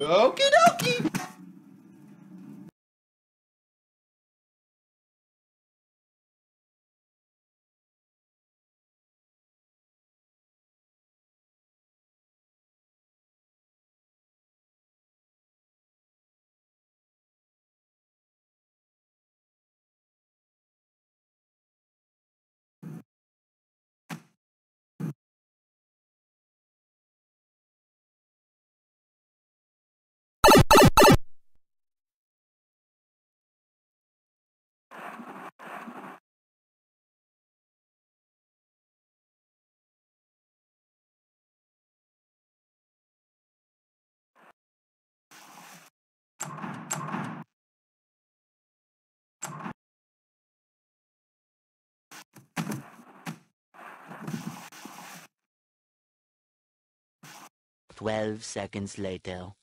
Okie dokie. Twelve seconds later.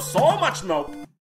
So much nope.